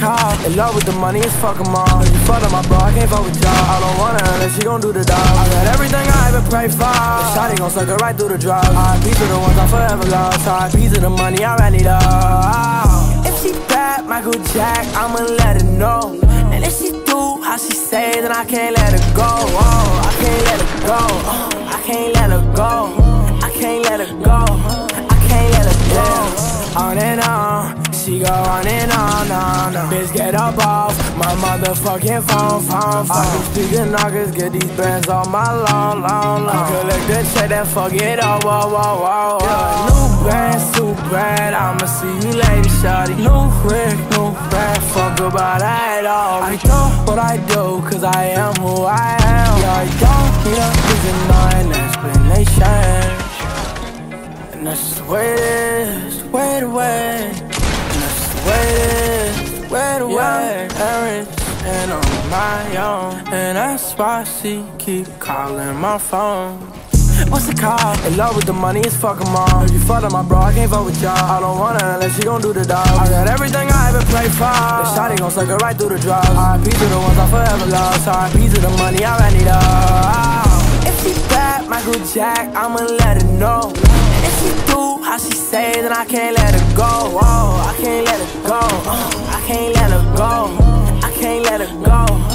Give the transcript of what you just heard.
call? In love with the money, it's fuck 'em all. You fucked up my bro, I can't fuck with y'all. I don't want her unless she gon' do the dog. I got everything I ever prayed for. The shotty gon' suck it right through the drugs. R.I.P. to the ones I forever lost. R.I.P. to the money I ran it up. If she bad, Michael Jack, I'ma let her know. And if she do how she say, then I can't let her go. Oh, I can't let her go. Oh, I can't let her go. I can't let her go. And. Bitch, get up off my motherfucking phone, phone, phone. I can speak in knockers, get these bands on my long, long, long. Uh. Collect the check, then fuck it all, whoa, whoa, whoa, whoa. New brand, too bad, I'ma see you later, shawty. New Rick, new brand, fuck about that all. I do what I do, cause I am who I am. Yeah, I don't need a reason or an explanation. And that's just the way it is, way the way waited, wait away, and on my own. And that's why she keep calling my phone. What's the call? In love with the money, it's fuck 'em all. If you fuck up my bro, I can't fuck with y'all. I don't want her unless she gon' do the dog. I got everything I ever prayed for. The shotty gon' suck it right through the drugs. R.I.P. to the ones I forever lost. R.I.P. to the money, I ran it up. If she bad, Michael Jack, I'ma let her know. If she do how she say, then I can't let her go. Oh, I can't let her go. I can't let her go. I can't let her go.